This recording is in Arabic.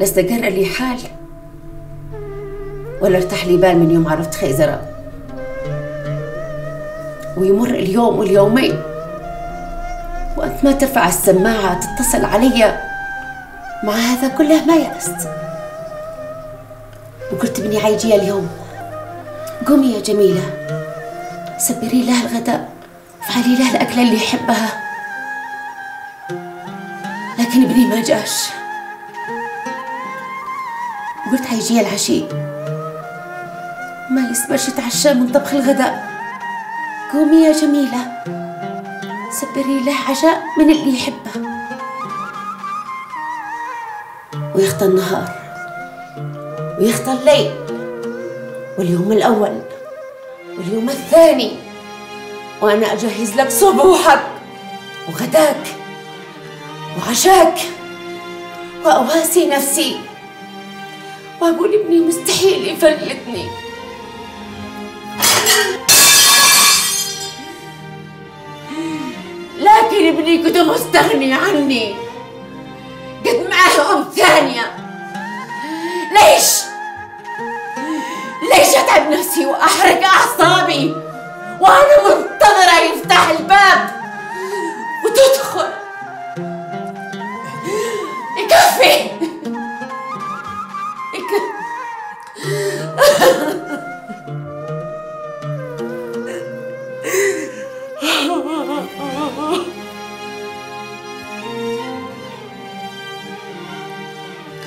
لا استقر لي حال. ولا ارتاح لي بال من يوم عرفت خيزرة. ويمر اليوم واليومين. وأنت ما ترفع السماعة تتصل علي. مع هذا كله ما يأست. وقلت ابني عايجية اليوم. قومي يا جميلة. سبري له الغداء. فعلي له الأكلة اللي يحبها. لكن ابني ما جاش. قلت حيجي العشي. ما يسمعش يتعشى من طبخ الغداء. قومي يا جميلة. سبري له عشاء من اللي يحبه. ويخطى النهار. ويخطى الليل. واليوم الأول. واليوم الثاني. وأنا أجهز لك صبوحك. وغداك. وعشاك. وأواسي نفسي. وأقول ابني مستحيل يفلتني. لكن ابني كنت مستغني عني. قد معاه أم ثانية. ليش؟ ليش أتعب نفسي وأحرق أعصابي؟ وأنا منتظرة